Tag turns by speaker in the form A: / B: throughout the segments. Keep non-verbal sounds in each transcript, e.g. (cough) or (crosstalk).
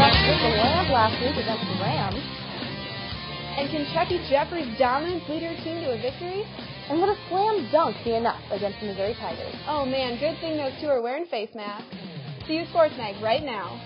A: With the lamp last week against the Rams.
B: And Kentucky Chucky Jeffery's dominance lead her team to a victory?
A: And would a slam dunk be enough against the Missouri Tigers?
B: Oh man, good thing those two are wearing face masks. CU Sports Mag right now.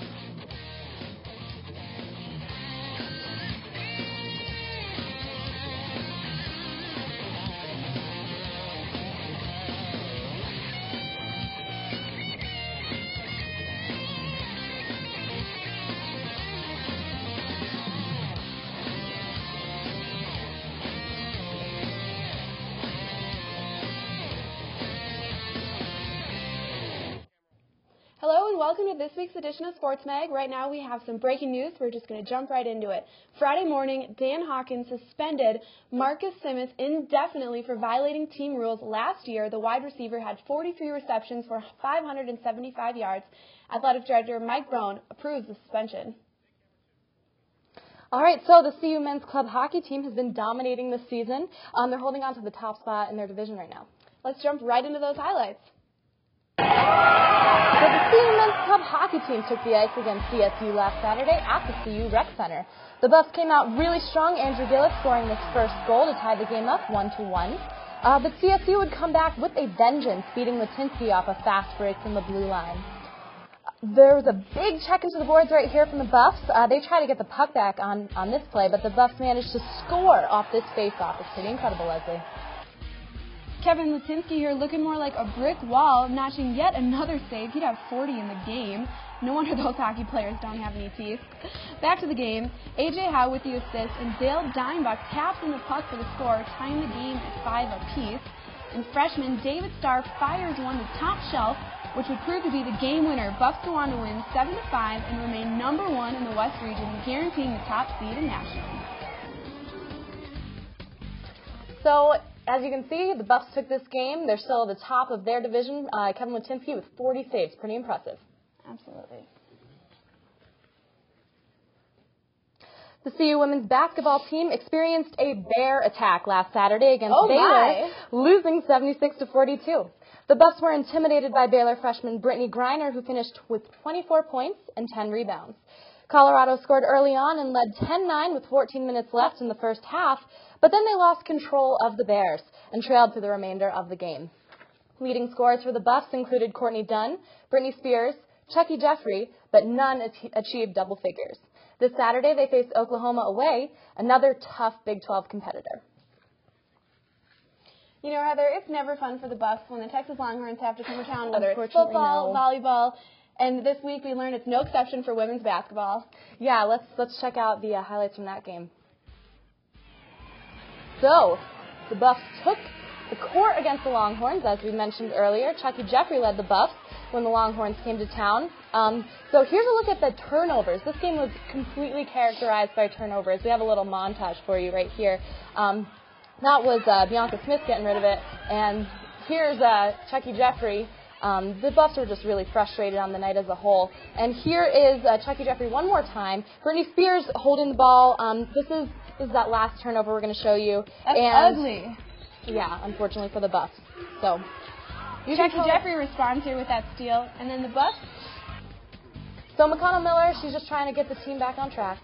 B: Welcome to this week's edition of Sports Mag. Right now we have some breaking news. We're just going to jump right into it. Friday morning, Dan Hawkins suspended Marcus Simmons indefinitely for violating team rules last year. The wide receiver had 43 receptions for 575 yards. Athletic Director Mike Brown approves the suspension.
A: All right, so the CU men's club hockey team has been dominating this season. Um, they're holding on to the top spot in their division right now.
B: Let's jump right into those highlights.
A: So the CU men's club hockey team took the ice against CSU last Saturday at the CU Rec Center. The Buffs came out really strong. Andrew Gillett scoring this first goal to tie the game up one to one. Uh, but CSU would come back with a vengeance, beating Latinsky off a fast break from the blue line. There was a big check into the boards right here from the Buffs. Uh, they tried to get the puck back on, on this play, but the Buffs managed to score off this face-off. It's pretty incredible, Leslie.
B: Kevin Latinsky here looking more like a brick wall, notching yet another save. He'd have 40 in the game. No wonder those hockey players don't have any teeth. Back to the game. AJ Howe with the assist, and Dale Dimebach taps in the puck for the score, tying the game at five apiece. And freshman David Starr fires one to top shelf, which would prove to be the game winner. Buffs go on to win 7 to 5 and remain number one in the West region, guaranteeing the top seed in nationals.
A: So as you can see, the Buffs took this game. They're still at the top of their division. Uh, Kevin Latinsky with 40 saves. Pretty impressive.
B: Absolutely.
A: The CU women's basketball team experienced a bear attack last Saturday against
B: Oh,
A: Baylor, losing 76 to 42. The Buffs were intimidated by Baylor freshman Brittney Griner, who finished with 24 points and 10 rebounds. Colorado scored early on and led 10-9 with 14 minutes left in the first half, but then they lost control of the Bears and trailed through the remainder of the game. Leading scorers for the Buffs included Courtney Dunn, Brittany Spears, Chucky Jeffery, but none achieved double figures. This Saturday they face Oklahoma away, another tough Big 12 competitor.
B: You know, Heather, it's never fun for the Buffs when the Texas Longhorns have to come to town, whether it's football,
A: no.
B: volleyball, and this week we learned it's no exception for women's basketball.
A: Yeah, let's let's check out the uh, highlights from that game. So, the Buffs took the court against the Longhorns, as we mentioned earlier. Chucky Jeffery led the Buffs when the Longhorns came to town. Um, so here's a look at the turnovers. This game was completely characterized by turnovers. We have a little montage for you right here. Um, that was uh, Bianca Smith getting rid of it, and here's uh, Chucky Jeffery. Um, the Buffs were just really frustrated on the night as a whole. And here is uh, Chucky Jeffery one more time. Brittany Spears holding the ball. Um, this is this is that last turnover we're going to show you.
B: That's
A: and,
B: ugly.
A: Yeah, unfortunately for the Buffs. So. you
B: Chucky Jeffery responds here with that steal, and then the Buffs.
A: So McConnell Miller, she's just trying to get the team back on track.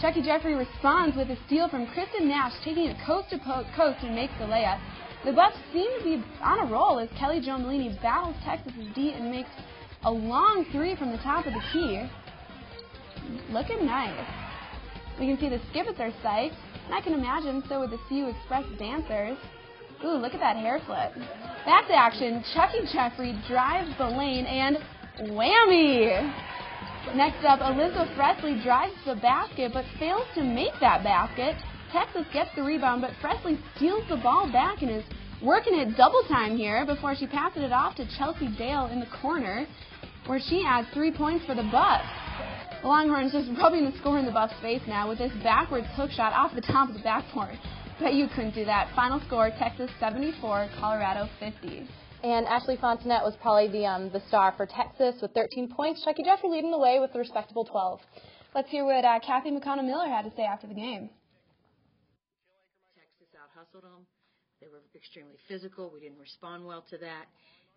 B: Chucky Jeffery responds with a steal from Kristen Nash, taking it coast to po- coast and makes the layup. The Buffs seem to be on a roll as Kelly Jo Malini battles Texas's D and makes a long three from the top of the key. Looking nice. We can see the Skippets are psyched, and I can imagine so would the CU Express dancers. Ooh, look at that hair flip. To action. Chucky Jeffery drives the lane and whammy! Next up, Elizabeth Fressle drives the basket but fails to make that basket. Texas gets the rebound, but Fressle steals the ball back and is working it double time here before she passes it off to Chelsea Dale in the corner, where she adds three points for the Buffs. The Longhorns just (laughs) rubbing the score in the Buffs' face now with this backwards hook shot off the top of the backboard. But you couldn't do that. Final score: Texas 74, Colorado 50.
A: And Ashleigh Fontenette was probably the um, the star for Texas with 13 points. Chucky Jeffery leading the way with a respectable 12.
B: Let's hear what uh, Kathy McConnell Miller had to say after the game.
C: Them. They were extremely physical. We didn't respond well to that.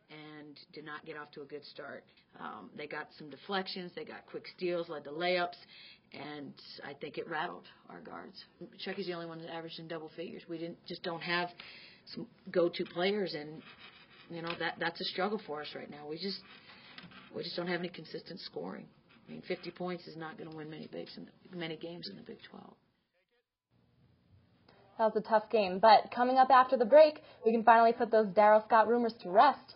C: and did not get off to a good start. Um, they got some deflections, they got quick steals, led to layups, and I think it rattled our guards. Chucky's the only one that averaged in double figures. We didn't just don't have some go-to players, and you know that that's a struggle for us right now. We just we just don't have any consistent scoring. I mean, 50 points is not going to win many bigs in the, many games in the Big 12.
A: That was a tough game, but coming up after the break, we can finally put those Darrell Scott rumors to rest.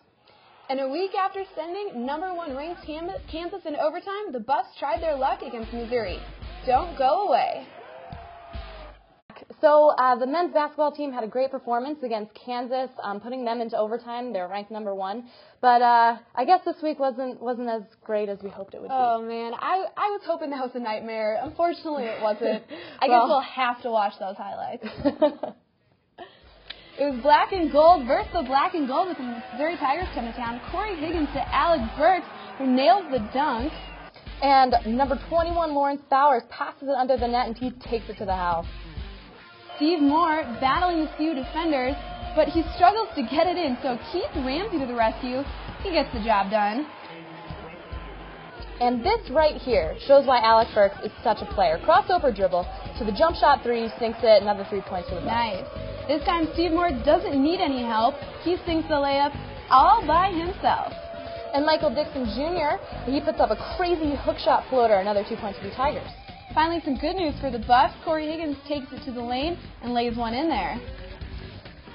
B: And a week after sending number one ranked Kansas in overtime, the Buffs tried their luck against Missouri. Don't go away.
A: So uh, the men's basketball team had a great performance against Kansas, um, putting them into overtime. They're ranked number one, but uh, I guess this week wasn't wasn't as great as we hoped it would be.
B: Oh man, I I was hoping that was a nightmare. Unfortunately, it wasn't. (laughs) I well, guess we'll have to watch those highlights. (laughs) It was black and gold versus the black and gold with the Missouri Tigers coming to town. Cory Higgins to Alec Burks, who nails the dunk.
A: And number 21, Lawrence Bowers, passes it under the net and he takes it to the house.
B: Steve Moore battling the few defenders, but he struggles to get it in, so Keith Ramsey to the rescue. He gets the job done.
A: And this right here shows why Alec Burks is such a player. Crossover dribble to the jump shot three, sinks it, another three points for the
B: Nice. This time Steve Moore doesn't need any help. He sinks the layup all by himself.
A: And Michael Dixon Jr., he puts up a crazy hook shot floater, another two points for the Tigers.
B: Finally, some good news for the Buffs. Cory Higgins takes it to the lane and lays one in there.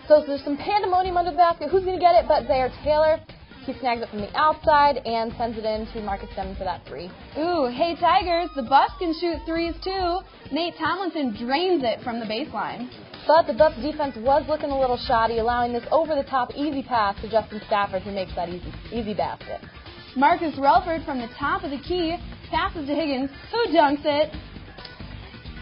A: So there's some pandemonium under the basket. Who's going to get it but Zaire Taylor? He snags it from the outside and sends it in to Marcus Denmon for that three.
B: Ooh, hey Tigers, the Buffs can shoot threes too. Nate Tomlinson drains it from the baseline.
A: But the Buffs defense was looking a little shoddy, allowing this over-the-top easy pass to Justin Safford, who makes that easy, easy basket.
B: Marcus Relphorde from the top of the key passes to Higgins, who dunks it.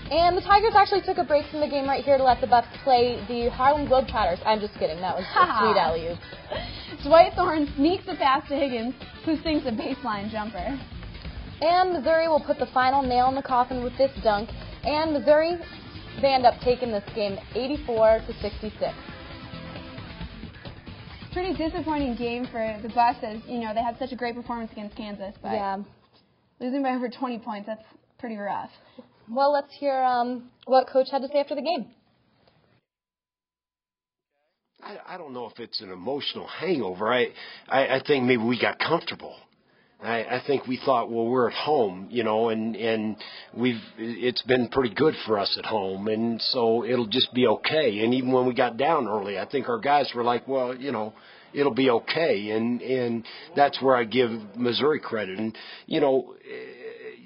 A: And the Tigers actually took a break from the game right here to let the Buffs play the Harlem Globetrotters. I'm just kidding. That was a sweet alley (laughs) oop.
B: Dwight Thorne sneaks a pass to Higgins, who sinks a baseline jumper.
A: And Missouri will put the final nail in the coffin with this dunk. And Missouri, they end up taking this game 84 to 66.
B: Pretty disappointing game for the Buffs, as you know they had such a great performance against Kansas, but
A: yeah.
B: losing by over 20 points, that's pretty rough.
A: Well, let's hear um, what Coach had to say after the game.
D: I, I don't know if it's an emotional hangover. I, I, I think maybe we got comfortable. I, I think we thought, well, we're at home, you know, and and we've it's been pretty good for us at home, and so it'll just be okay. And even when we got down early, I think our guys were like, well, you know, it'll be okay, and and that's where I give Missouri credit. And you know,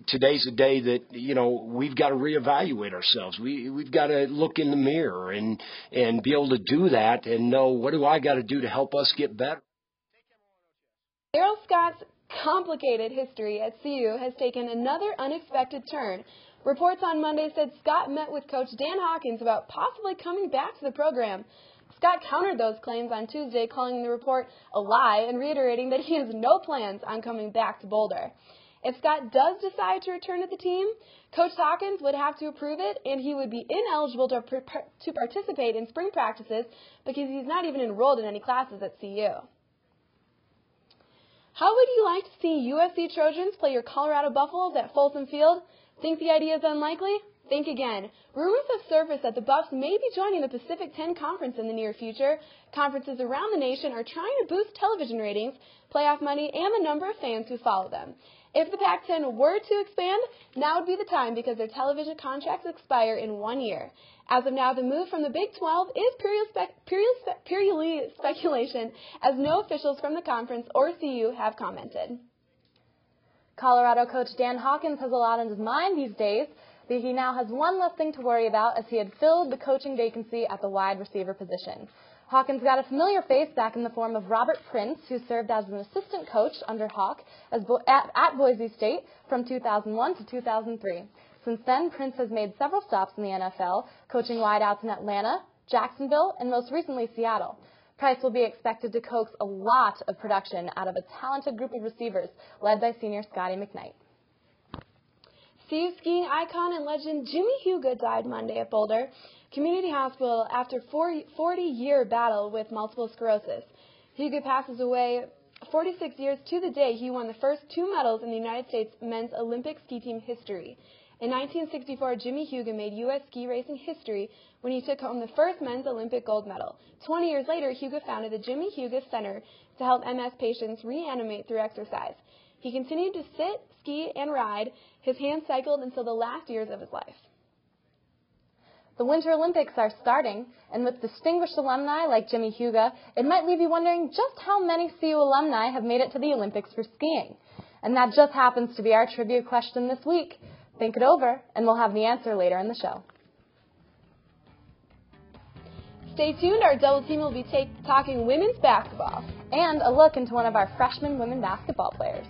D: today's a day that you know we've got to reevaluate ourselves. We we've got to look in the mirror and and be able to do that and know what do I got to do to help us get better.
B: Darrell Scott's complicated history at CU has taken another unexpected turn. Reports on Monday said Scott met with coach Dan Hawkins about possibly coming back to the program. Scott countered those claims on Tuesday, calling the report a lie and reiterating that he has no plans on coming back to Boulder. If Scott does decide to return to the team, Coach Hawkins would have to approve it, and he would be ineligible to, to participate in spring practices because he's not even enrolled in any classes at CU. How would you like to see USC Trojans play your Colorado Buffaloes at Folsom Field? Think the idea is unlikely? Think again. Rumors have surfaced that the Buffs may be joining the Pacific 10 Conference in the near future. Conferences around the nation are trying to boost television ratings, playoff money, and the number of fans who follow them. If the Pac 10 were to expand, now would be the time because their television contracts expire in one year. As of now, the move from the Big 12 is purely, spe- spe- speculation, as no officials from the conference or CU have commented.
A: Colorado coach Dan Hawkins has a lot on his mind these days, but he now has one less thing to worry about as he had filled the coaching vacancy at the wide receiver position. Hawkins got a familiar face back in the form of Robert Prince, who served as an assistant coach under Hawk Bo- at, at Boise State from 2001 to 2003. Since then, Prince has made several stops in the NFL, coaching wideouts in Atlanta, Jacksonville, and most recently Seattle. Price will be expected to coax a lot of production out of a talented group of receivers led by senior Scotty McKnight.
B: CU skiing icon and legend Jimmy Heuga died Monday at Boulder. Community Hospital after 40 year battle with multiple sclerosis. Heuga passes away 46 years to the day, he won the first two medals in the United States men's Olympic ski team history. In 1964, Jimmy Heuga made U.S. ski racing history when he took home the first men's Olympic gold medal. 20 years later, Heuga founded the Jimmy Heuga Center to help MS patients reanimate through exercise. He continued to sit, ski, and ride. His hands cycled until the last years of his life.
A: The Winter Olympics are starting, and with distinguished alumni like Jimmy Heuga, it might leave you wondering just how many CU alumni have made it to the Olympics for skiing. And that just happens to be our trivia question this week. Think it over, and we'll have the answer later in the show.
B: Stay tuned, our double team will be take, talking women's basketball.
A: And a look into one of our freshman women basketball players.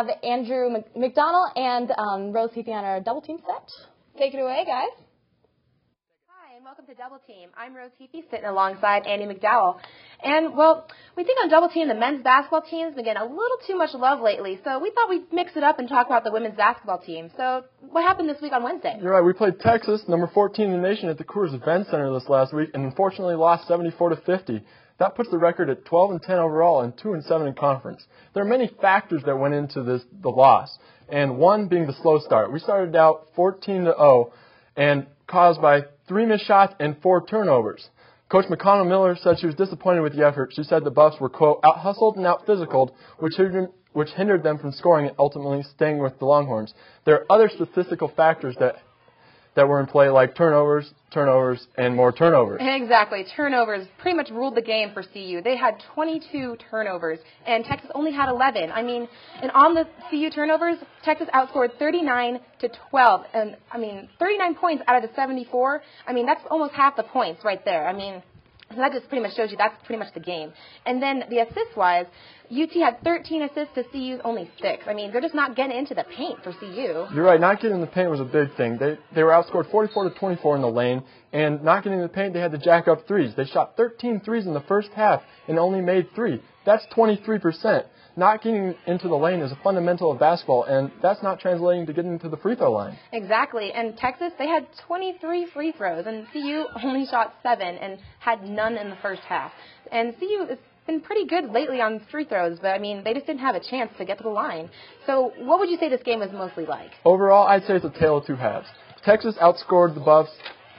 A: We have Andrew McDonald and um, Rose Heapy on our double team set.
B: Take it away, guys.
E: Hi, and welcome to Double Team. I'm Rose Heapy, sitting alongside Andy McDowell. And, well, we think on Double Team, the men's basketball team has been getting a little too much love lately, so we thought we'd mix it up and talk about the women's basketball team. So, what happened this week on Wednesday?
F: You're right. We played Texas, number 14 in the nation, at the Coors Event Center this last week, and unfortunately lost 74 to 50. That puts the record at 12 and 10 overall and 2 and 7 in conference. There are many factors that went into this the loss, and one being the slow start. We started out 14 to 0, and caused by three missed shots and four turnovers. Coach McConnell Miller said she was disappointed with the effort. She said the Buffs were, quote, out hustled and out physicaled, which hindered, which hindered them from scoring and ultimately staying with the Longhorns. There are other statistical factors that that were in play, like turnovers, turnovers, and more turnovers.
E: Exactly. Turnovers pretty much ruled the game for CU. They had 22 turnovers, and Texas only had 11. I mean, and on the CU turnovers, Texas outscored 39 to 12. And, I mean, 39 points out of the 74. I mean, that's almost half the points right there. I mean, that just pretty much shows you that's pretty much the game. And then the assist wise, UT had 13 assists to CU's only six. I mean, they're just not getting into the paint for CU.
F: You're right. Not getting in the paint was a big thing. They they were outscored 44 to 24 in the lane, and not getting in the paint, they had to jack up threes. They shot 13 threes in the first half and only made three. That's 23 percent not getting into the lane is a fundamental of basketball, and that's not translating to getting to the free throw line.
E: Exactly. And Texas, they had 23 free throws, and CU only shot seven and had none in the first half. And CU has been pretty good lately on free throws, but I mean, they just didn't have a chance to get to the line. So, what would you say this game was mostly like?
F: Overall, I'd say it's a tale of two halves. Texas outscored the Buffs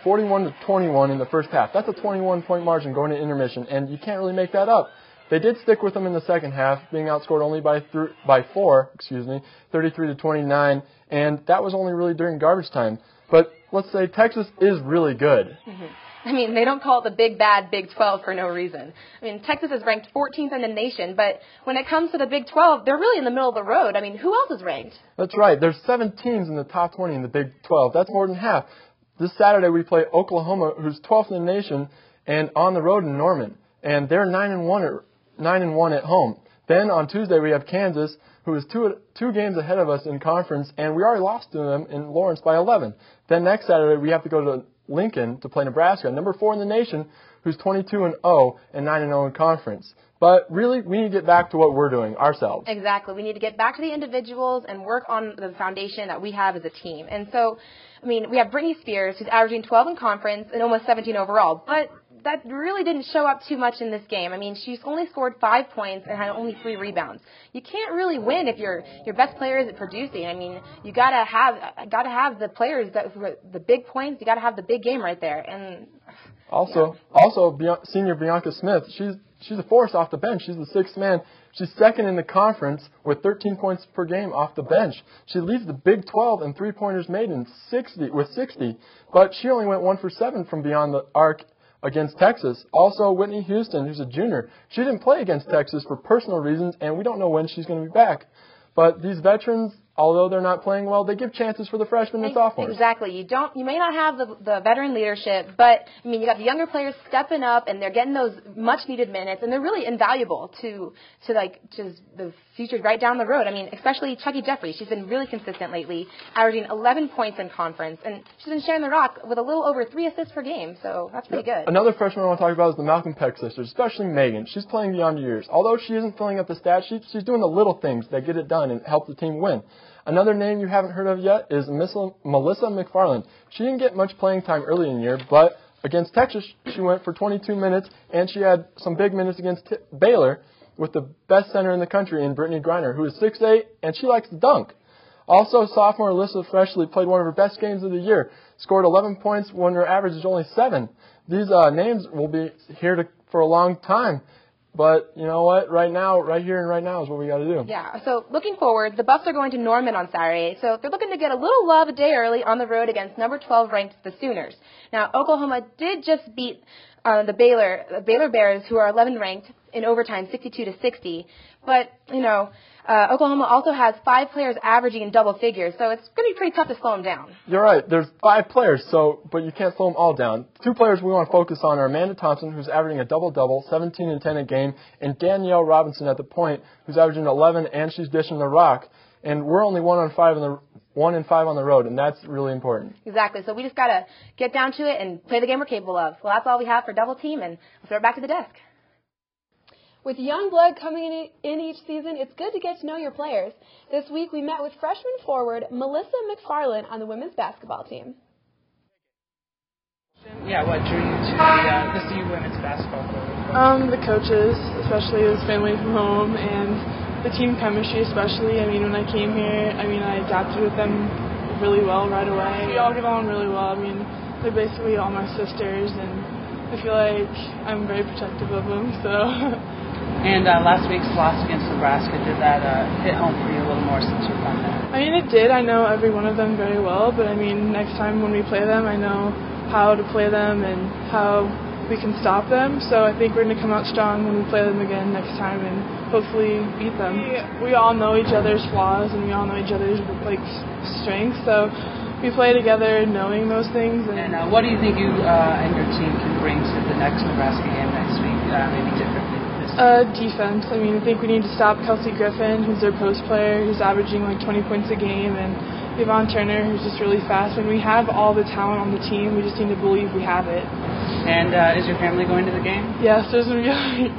F: 41 to 21 in the first half. That's a 21 point margin going to intermission, and you can't really make that up. They did stick with them in the second half, being outscored only by th- by four, excuse me, 33 to 29, and that was only really during garbage time. But let's say Texas is really good.
E: Mm-hmm. I mean, they don't call it the big bad Big 12 for no reason. I mean, Texas is ranked 14th in the nation, but when it comes to the Big 12, they're really in the middle of the road. I mean, who else is ranked?
F: That's right. There's seven teams in the top 20 in the Big 12. That's more than half. This Saturday we play Oklahoma, who's 12th in the nation, and on the road in Norman, and they're nine and one nine and one at home. Then on Tuesday we have Kansas, who is two two games ahead of us in conference, and we already lost to them in Lawrence by 11. Then next Saturday we have to go to Lincoln to play Nebraska, number four in the nation, who's 22 and 0 and 9 and 0 in conference. But really, we need to get back to what we're doing ourselves.
E: Exactly. We need to get back to the individuals and work on the foundation that we have as a team. And so, I mean, we have Brittany Spears, who's averaging 12 in conference and almost 17 overall. But that really didn't show up too much in this game. I mean, she's only scored five points and had only three rebounds. You can't really win if your your best player isn't producing. I mean, you gotta have gotta have the players that the big points. You gotta have the big game right there. And
F: also, yeah. also senior Bianca Smith, she's she's a force off the bench. She's the sixth man. She's second in the conference with 13 points per game off the bench. She leads the Big 12 in three pointers made in 60 with 60, but she only went one for seven from beyond the arc against Texas. Also, Whitney Houston, who's a junior, she didn't play against Texas for personal reasons, and we don't know when she's going to be back. But these veterans, although they're not playing well, they give chances for the freshmen and sophomores.
E: Exactly. You don't, you may not have the, the veteran leadership, but I mean, you got the younger players stepping up and they're getting those much needed minutes, and they're really invaluable to to like to the future right down the road. I mean, especially Chucky Jeffery. She's been really consistent lately, averaging 11 points in conference, and she's been sharing the rock with a little over three assists per game. So that's pretty good.
F: Another freshman I want to talk about is the Malcolm Peck sisters, especially Megan. She's playing beyond years. Although she isn't filling up the stat sheet, she's doing the little things that get it done and help the team win. Another name you haven't heard of yet is Melissa McFarland. She didn't get much playing time early in the year, but against Texas, she went for 22 minutes, and she had some big minutes against T- Baylor. with the best center in the country in Brittney Griner, who is 6'8", and she likes to dunk. Also, sophomore Alyssa Fressle played one of her best games of the year, scored 11 points when her average is only 7. These uh, names will be here to, for a long time. But you know what? Right now, right here and right now is what we got to do.
E: Yeah. So looking forward, the Buffs are going to Norman on Saturday. So they're looking to get a little love a day early on the road against number 12 ranked the Sooners. Now Oklahoma did just beat uh, the Baylor the Baylor Bears, who are 11 ranked in overtime, 62 to 60. But you know, uh, Oklahoma also has five players averaging in double figures, so it's going to be pretty tough to slow them down.
F: You're right. There's five players, so but you can't slow them all down. Two players we want to focus on are Amanda Thompson, who's averaging a double double, 17 and 10 a game, and Danielle Robinson at the point, who's averaging 11 and she's dishing the rock. And we're only one on five on the one and five on the road, and that's really important.
E: Exactly. So we just got to get down to it and play the game we're capable of. Well, that's all we have for double team, and we'll throw it back to the desk.
B: With young blood coming in, in each season, it's good to get to know your players. This week we met with freshman forward Melissa McFarland on the women's basketball team.
G: Yeah, what drew you to the, uh, the CU women's basketball program?
H: Um, the coaches, especially his family from home, and the team chemistry, especially. I mean, when I came here, I mean, I adapted with them really well right away. We all get along really well. I mean, they're basically all my sisters, and I feel like I'm very protective of them. So. (laughs)
G: And uh, last week's loss against Nebraska, did that uh, hit home for you a little more since you've done that?
H: I mean, it did. I know every one of them very well, but I mean, next time when we play them, I know how to play them and how we can stop them. So I think we're going to come out strong when we play them again next time and hopefully beat them. We, we all know each other's flaws and we all know each other's like strengths. So we play together knowing those things.
G: And, and uh, what do you think you uh, and your team can bring to the next Nebraska game next week, uh, maybe differently?
H: Uh, defense. I mean, I think we need to stop Kelsey Griffin, who's their post player, who's averaging like 20 points a game, and Yvonne Turner, who's just really fast. And we have all the talent on the team. We just need to believe we have it.
G: And uh, is your family going to the game?
H: Yes, there's gonna be (laughs) like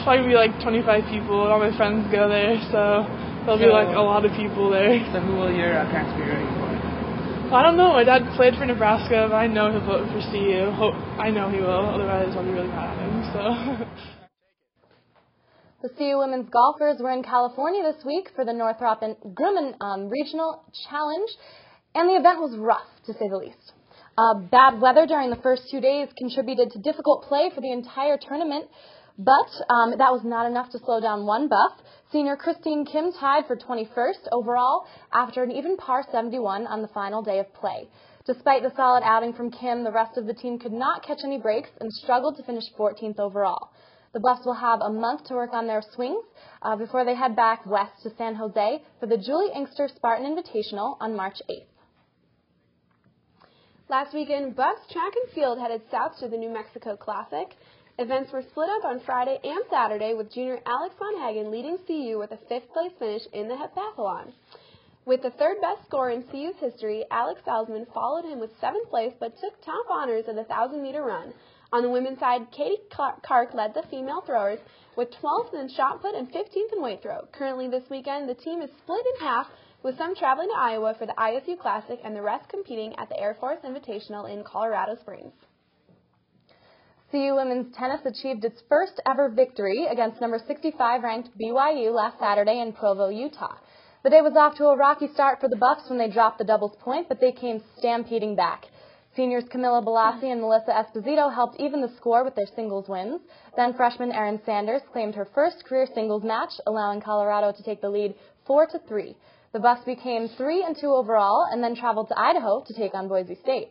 H: probably be like 25 people, and all my friends go there, so there'll
G: So-
H: be like a lot of people there.
G: So who will your uh, parents be rooting for?
H: I don't know. My dad played for Nebraska, but I know he'll vote for CU. Hope I know he will. Otherwise, I'll be really mad at him. So. (laughs)
A: The CU women's golfers were in California this week for the Northrop and Grumman um, Regional Challenge, and the event was rough, to say the least. Uh, bad weather during the first two days contributed to difficult play for the entire tournament, but um, that was not enough to slow down one buff. Senior Christine Kim tied for 21st overall after an even par 71 on the final day of play. Despite the solid outing from Kim, the rest of the team could not catch any breaks and struggled to finish 14th overall. The Buffs will have a month to work on their swings uh, before they head back west to San Jose for the Juli Inkster Spartan Invitational on March 8th.
B: Last weekend, Bucks track and field headed south to the New Mexico Classic. Events were split up on Friday and Saturday, with junior Alex Von Hagen leading CU with a fifth place finish in the heptathlon. With the third best score in CU's history, Alex Salzman followed him with seventh place but took top honors of the 1,000 meter run. On the women's side, Katie Kark led the female throwers with 12th in shot put and 15th in weight throw. Currently this weekend, the team is split in half, with some traveling to Iowa for the ISU Classic and the rest competing at the Air Force Invitational in Colorado Springs.
A: CU women's tennis achieved its first ever victory against number 65 ranked BYU last Saturday in Provo, Utah. The day was off to a rocky start for the Buffs when they dropped the doubles point, but they came stampeding back. Seniors Camilla Balassi and Melissa Esposito helped even the score with their singles wins. Then freshman Erin Sanders claimed her first career singles match, allowing Colorado to take the lead 4 to 3. The Buffs became 3 and 2 overall and then traveled to Idaho to take on Boise State.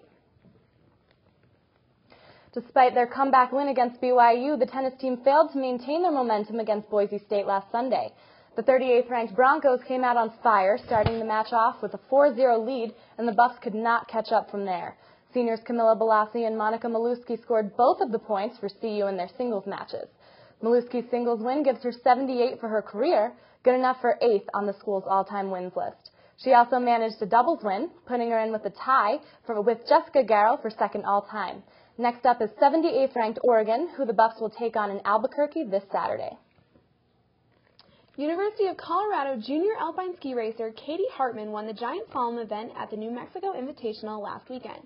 A: Despite their comeback win against BYU, the tennis team failed to maintain their momentum against Boise State last Sunday. The 38th ranked Broncos came out on fire, starting the match off with a 4-0 lead, and the Buffs could not catch up from there. Seniors Camilla Balassi and Monica Maluski scored both of the points for CU in their singles matches. Maluski's singles win gives her 78 for her career, good enough for eighth on the school's all-time wins list. She also managed a doubles win, putting her in with a tie for, with Jessica Garrow for second all-time. Next up is 78th ranked Oregon, who the Buffs will take on in Albuquerque this Saturday.
B: University of Colorado junior alpine ski racer Katie Hartman won the giant slalom event at the New Mexico Invitational last weekend.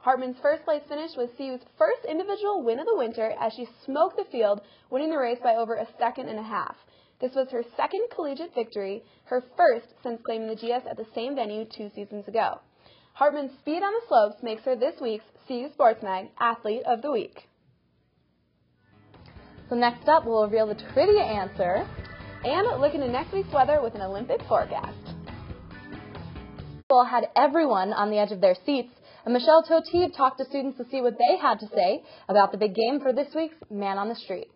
B: Hartman's first place finish was CU's first individual win of the winter as she smoked the field, winning the race by over a second and a half. This was her second collegiate victory, her first since claiming the GS at the same venue two seasons ago. Hartman's speed on the slopes makes her this week's CU Sports Mag Athlete of the Week.
A: So next up, we'll reveal the trivia answer.
B: And look into next week's weather with an Olympic forecast.
A: Well, had everyone on the edge of their seats, and Michelle Totib talked to students to see what they had to say about the big game for this week's Man on the Street.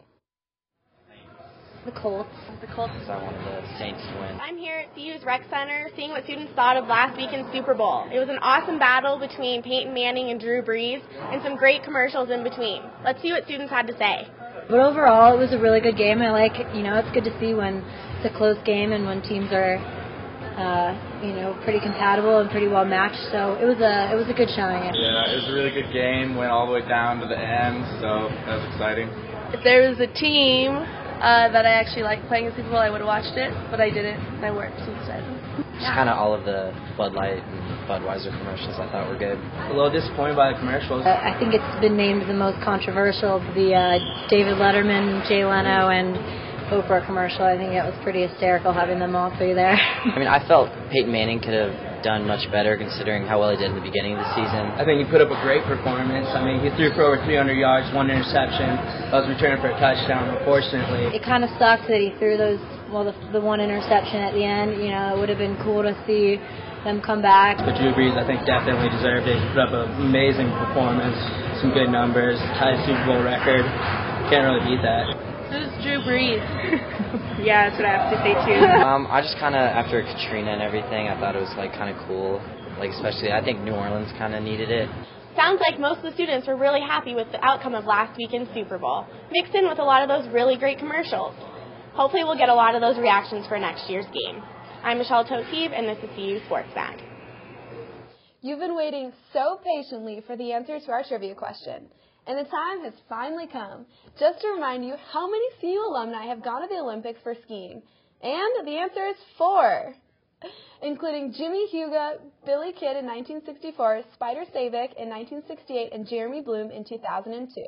I: The Colts.
J: The Colts. I wanted the Saints to win.
K: I'm here at CU's Rec Center seeing what students thought of last weekend's Super Bowl. It was an awesome battle between Peyton Manning and Drew Brees, and some great commercials in between. Let's see what students had to say.
I: But overall, it was a really good game. I like, you know, it's good to see when it's a close game and when teams are, uh, you know, pretty compatible and pretty well matched. So it was a it was a good showing.
L: Yeah, it was a really good game. Went all the way down to the end, so that was exciting.
M: If there was a team uh, that I actually liked playing in Super Bowl, I would have watched it, but I didn't. I worked instead.
J: Just kind of all of the Bud Light and Budweiser commercials I thought were good.
N: A little disappointed by the commercials.
I: Uh, I think it's been named the most controversial. The uh, David Letterman, Jay Leno, and Oprah commercial. I think it was pretty hysterical having them all three there.
J: I mean, I felt Peyton Manning could have done much better considering how well he did in the beginning of the season.
N: I think he put up a great performance. I mean, he threw for over 300 yards, one interception. I was returning for a touchdown, unfortunately.
I: It kind of sucked that he threw those, well, the, the one interception at the end. You know, it would have been cool to see them come back.
N: But Drew Brees, I think, definitely deserved it. He put up an amazing performance, some good numbers, tied Super Bowl record. Can't really beat that.
M: This is Drew Brees. (laughs)
K: yeah, that's what I have to say too. (laughs)
J: um, I just kind of after Katrina and everything, I thought it was like kind of cool. Like especially, I think New Orleans kind of needed it.
K: Sounds like most of the students were really happy with the outcome of last weekend's Super Bowl, mixed in with a lot of those really great commercials. Hopefully, we'll get a lot of those reactions for next year's game. I'm Michelle Totib, and this is CU Sports Mag.
B: You've been waiting so patiently for the answer to our trivia question, and the time has finally come. Just to remind you how many CU alumni have gone to the Olympics for skiing, and the answer is four, (laughs) including Jimmy Heuga, Billy Kidd in 1964, Spider Sabich in 1968, and Jeremy Bloom in 2002.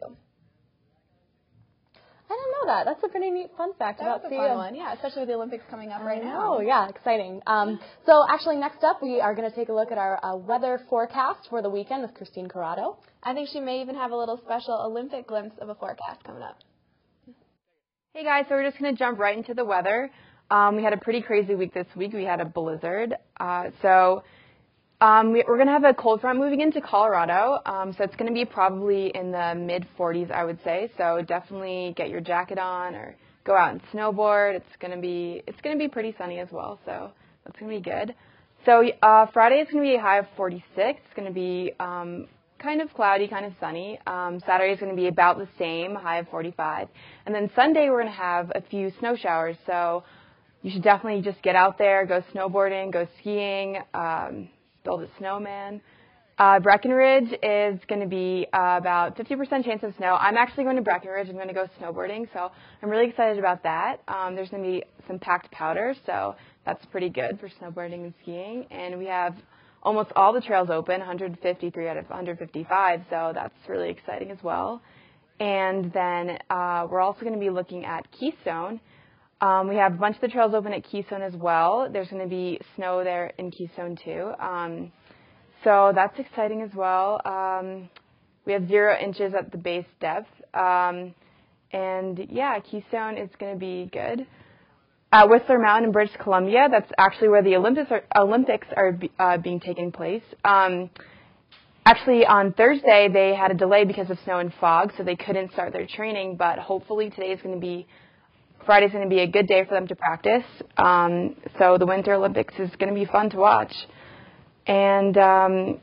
A: I didn't know that. That's a pretty neat fun fact
B: that
A: about
B: was a fun one, yeah, especially with the Olympics coming up right now.
A: Oh, yeah, exciting. Um, so actually, next up, we are going to take a look at our uh, weather forecast for the weekend with Christine Corrado.
B: I think she may even have a little special Olympic glimpse of a forecast coming up.
O: Hey guys, so we're just going to jump right into the weather. Um, we had a pretty crazy week this week. We had a blizzard. Uh, so um, we, are going to have a cold front moving into Colorado. Um, so it's going to be probably in the mid 40s, I would say. So definitely get your jacket on or go out and snowboard. It's going to be it's going to be pretty sunny as well. So that's going to be good. So uh, Friday is going to be a high of 46. It's going to be um, kind of cloudy, kind of sunny. Um, Saturday is going to be about the same, high of 45. And then Sunday we're going to have a few snow showers. So you should definitely just get out there, go snowboarding, go skiing. Um, build a snowman. Uh, Breckenridge is going to be uh, about 50% chance of snow. I'm actually going to Breckenridge. I'm going to go snowboarding, so I'm really excited about that. Um, there's going to be some packed powder, so that's pretty good for snowboarding and skiing. And we have almost all the trails open, 153 out of 155, so that's really exciting as well. And then uh, we're also going to be looking at Keystone. Um, we have a bunch of the trails open at Keystone as well. There's going to be snow there in Keystone too. Um, so that's exciting as well. Um, we have zero inches at the base depth. Um, and yeah, Keystone is going to be good. Whistler Mountain in British Columbia, that's actually where the Olympics are, Olympics are uh, being taken place. Um, actually, on Thursday, they had a delay because of snow and fog, so they couldn't start their training, but hopefully today is going to be Friday's going to be a good day for them to practice. Um, so the Winter Olympics is going to be fun to watch. And um,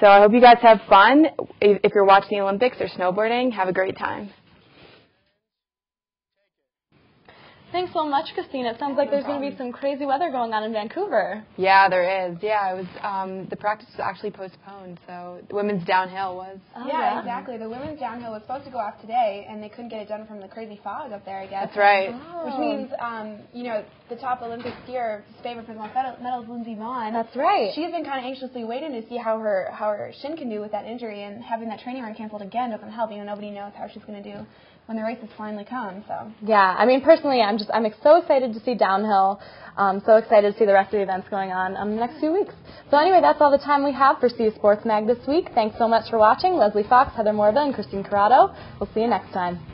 O: so I hope you guys have fun. If, if you're watching the Olympics or snowboarding, have a great time.
A: Thanks so much, Christine. It sounds like there's going to be some crazy weather going on in Vancouver.
O: Yeah, there is. Yeah, it was. Um, the practice was actually postponed, so the women's downhill was.
B: Oh, yeah, yeah, exactly. The women's downhill was supposed to go off today, and they couldn't get it done from the crazy fog up there. I guess.
O: That's right.
B: Oh. Which means, um, you know, the top Olympic skier, favorite for the medals, Lindsey Vonn.
A: That's right.
B: She's been kind of anxiously waiting to see how her how her shin can do with that injury, and having that training run canceled again doesn't help. You know, nobody knows how she's going to do when the races finally come. So
A: Yeah, I mean personally, I'm just I'm so excited to see downhill. Um, so excited to see the rest of the events going on um, the next few weeks. So anyway, that's all the time we have for CU Sports Mag this week. Thanks so much for watching. Leslie Fox, Heather Morva, and Christine Corrado. We'll see you next time.